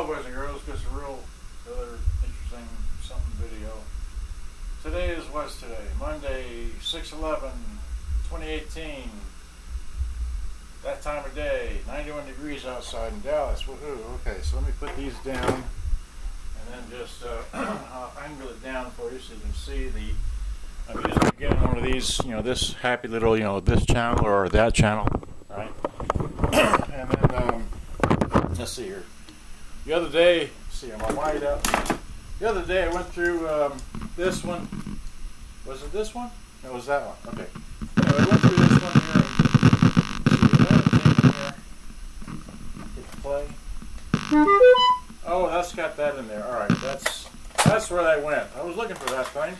Hello boys and girls, just a real other interesting something video. Today is what's today? Monday, 6-11, 2018. That time of day, 91 degrees outside in Dallas. Woohoo. Okay, so let me put these down and then just uh, I'll angle it down for you so you can see the I'm using again one of these, you know, this happy little, you know, this channel or that channel, right? and then um, let's see here. The other day, see, I'm wide up. The other day, I went through um, this one. Was it this one? No, it was that one. Okay. I went through this one here. Play. Oh, that's got that in there. All right, that's that's where that went. I was looking for that thing.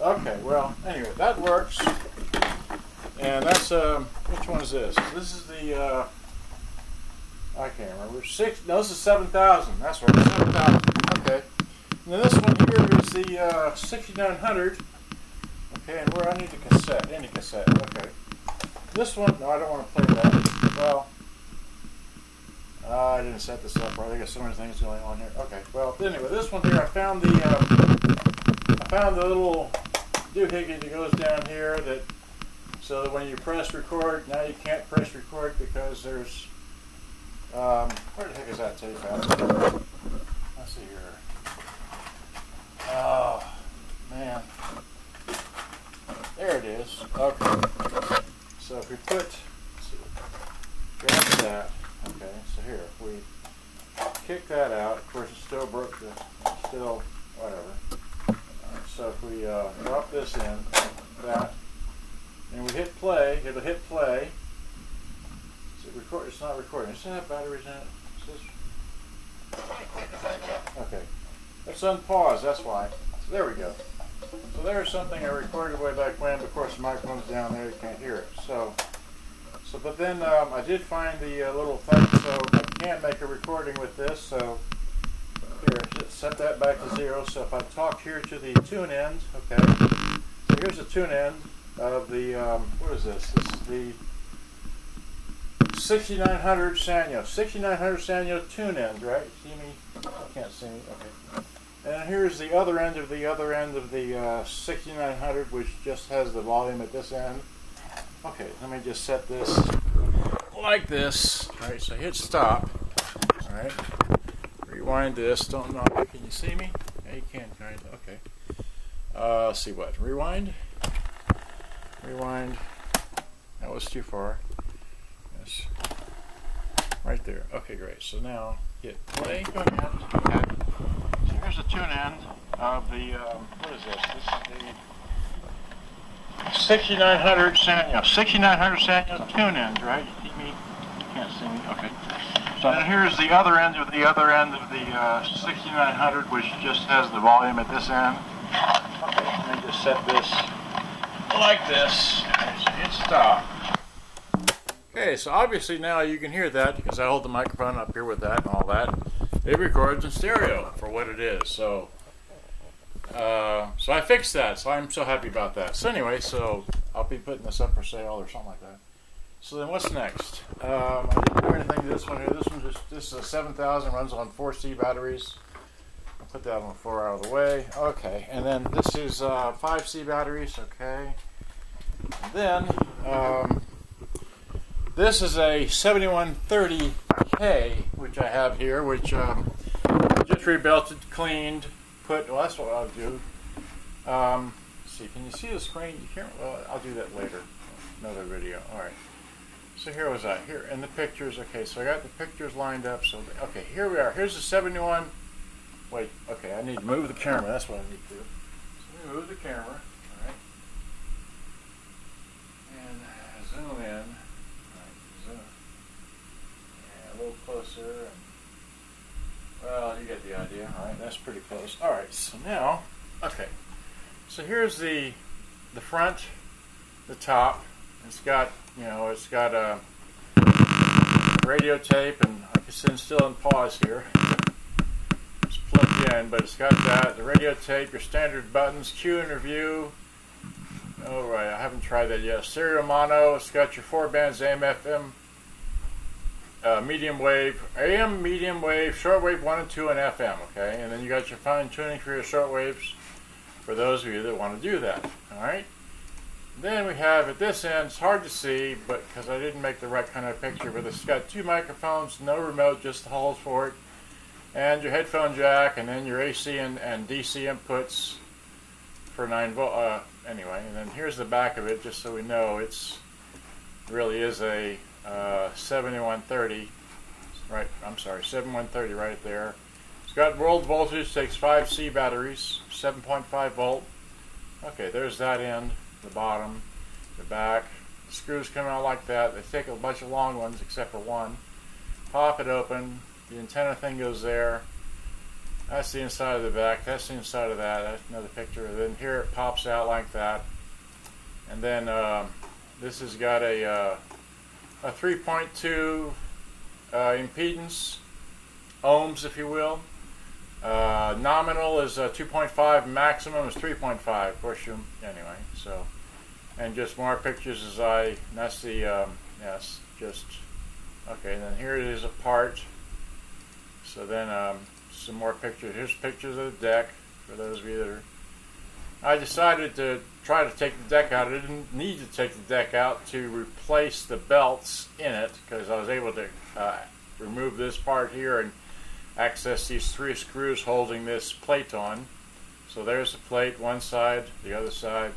Okay, well, anyway, that works. And that's um, which one is this? This is the. Uh, I can't remember. Six. No, this is seven thousand. That's right, seven thousand. Okay. And then this one here is the uh, sixty-nine hundred. Okay, and where I need the cassette, any cassette. Okay. This one. No, I don't want to play that. Well. Uh, I didn't set this up right. I got so many things going on here. Okay. Well, anyway, this one here, I found the. Uh, I found the little doohickey that goes down here that so that when you press record, now you can't press record because there's um, where the heck is that tape at? Let's see here. Oh, man. There it is. Okay. So if we put, see, grab that. Okay, so here, we kick that out. Of course, it's still broke, the, still, whatever. Right, so if we uh, drop this in, that, and we hit play, it'll hit play it record? It's not recording. Does it have batteries in it? Okay. Let's unpause. That's why. So there we go. So there's something I recorded way back when. Of course, the microphone's down there. You can't hear it. So, so but then um, I did find the uh, little thing. So I can't make a recording with this. So here, just set that back to zero. So if I talk here to the tune end, okay. So here's the tune end of the um, what is this? This is the 6900 Sanyo. 6900 Sanyo tune end, right? See me? I can't see me. Okay. And here's the other end of the other end of the uh, 6900, which just has the volume at this end. Okay, let me just set this like this. All right, so hit stop. All right, rewind this. Don't know. Can you see me? Yeah, you can, kind of. Okay. Uh, see what. Rewind. Rewind. That was too far. Right there. Okay, great. So now hit play. Go ahead. Okay. So here's the tune end of the, um, what is this? This is the 6900 Sanyo. 6900 Sanyo tune end, right? You see me? You can't see me. Okay. So then here's the other end of the other end of the uh, 6900, which just has the volume at this end. Okay, let me just set this like this. So hit stop. Okay, so obviously now you can hear that because I hold the microphone up here with that and all that. It records in stereo for what it is. So, uh, so I fixed that. So I'm so happy about that. So anyway, so I'll be putting this up for sale or something like that. So then what's next? Um, I didn't do anything to this one here. This one just this is a 7000 runs on 4C batteries. I'll put that on the floor out of the way. Okay, and then this is uh, 5C batteries. Okay. And then. Um, this is a 7130K, which I have here, which um, just rebuilt it, cleaned, put, well, that's what I'll do. Um, see, can you see the screen? You can't, well, I'll do that later, another video. All right. So here was I, here, in the pictures, okay, so I got the pictures lined up, so, okay, here we are. Here's the 71, wait, okay, I need to move the camera, that's what I need to do. So move the camera, all right, and zoom in. little closer. And, well, you get the idea. All right, that's pretty close. All right, so now, okay. So here's the the front, the top. It's got, you know, it's got a radio tape, and I can still in pause here. It's plugged in, but it's got that, the radio tape, your standard buttons, cue and review. All right, I haven't tried that yet. Stereo mono. It's got your four bands AM, FM, uh, medium wave, AM, medium wave, shortwave 1 and 2, and FM, okay? And then you got your fine tuning for your shortwaves for those of you that want to do that, all right? Then we have at this end, it's hard to see, but because I didn't make the right kind of picture, but it's got two microphones, no remote, just the holes for it, and your headphone jack, and then your AC and, and DC inputs for 9 volt. Uh, anyway, and then here's the back of it, just so we know it's really is a uh, 7130. Right, I'm sorry, 7130 right there. It's got world voltage, takes 5 C batteries, 7.5 volt. Okay, there's that end, the bottom, the back. The screws come out like that. They take a bunch of long ones, except for one. Pop it open. The antenna thing goes there. That's the inside of the back. That's the inside of that. That's another picture. Then here it pops out like that. And then um, this has got a, uh, a 3.2 uh, impedance, ohms if you will. Uh, nominal is 2.5, maximum is 3.5. Of course, you anyway. So, and just more pictures as I. That's the um, yes, just okay. Then here it is apart. So then um, some more pictures. Here's pictures of the deck for those of you that are. I decided to try to take the deck out. I didn't need to take the deck out to replace the belts in it because I was able to uh, remove this part here and access these three screws holding this plate on. So there's the plate, one side, the other side,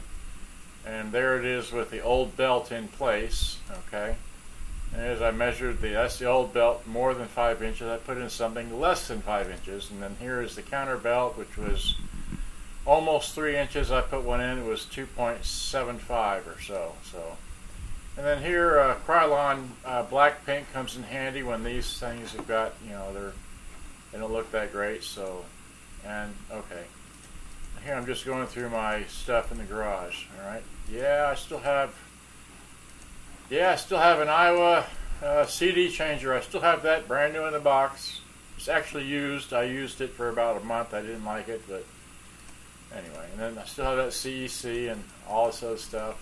and there it is with the old belt in place. Okay. And as I measured the, that's the old belt, more than five inches. I put in something less than five inches. And then here is the counter belt, which was almost three inches. I put one in, it was 2.75 or so. So, And then here, uh, Krylon uh, black paint comes in handy when these things have got, you know, they're, they don't look that great. So, and okay. Here I'm just going through my stuff in the garage. All right. Yeah, I still have yeah, I still have an Aiwa uh, CD changer. I still have that brand new in the box. It's actually used. I used it for about a month. I didn't like it, but anyway. And then I still have that CEC and all this other stuff.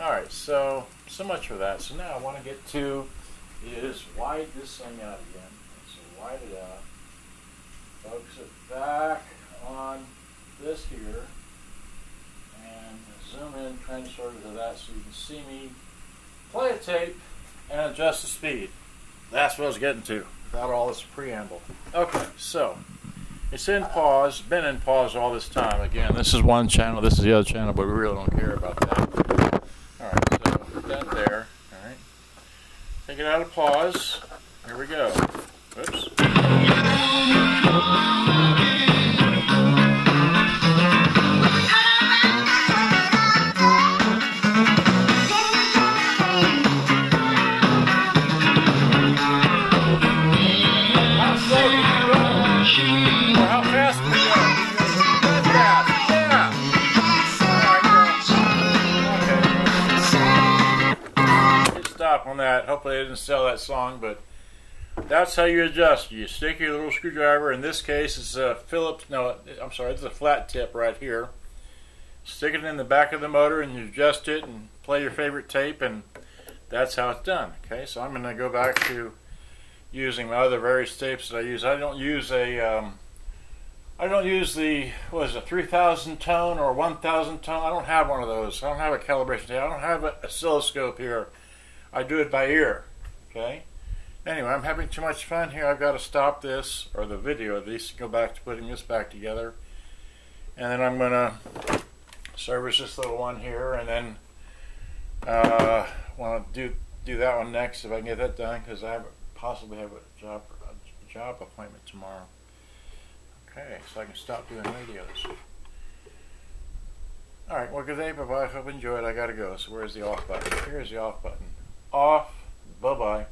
All right, so so much for that. So now I want to get to is wide this thing out again. So wide it out. Focus it back on this here and zoom in, of to that so you can see me play a tape and adjust the speed. That's what I was getting to without all this preamble. Okay, so it's in pause, been in pause all this time. Again, this is one channel, this is the other channel, but we really don't care about that. All right, so put that there. All right, take it out of pause. Here we go. On that. Hopefully, I didn't sell that song, but that's how you adjust. You stick your little screwdriver. In this case, it's a Phillips. No, I'm sorry, it's a flat tip right here. Stick it in the back of the motor, and you adjust it and play your favorite tape, and that's how it's done. Okay, so I'm going to go back to using my other various tapes that I use. I don't use a, um, I don't use the, what is it, 3000 tone or 1000 tone. I don't have one of those. I don't have a calibration tape. I don't have an oscilloscope here. I do it by ear. Okay. Anyway, I'm having too much fun here. I've got to stop this or the video at least go back to putting this back together, and then I'm gonna service this little one here, and then uh, want to do do that one next if I can get that done because I have possibly have a job a job appointment tomorrow. Okay, so I can stop doing videos. All right, well, good day, bye bye. I hope you enjoyed. I gotta go. So where's the off button? Here's the off button. Off. Bye bye.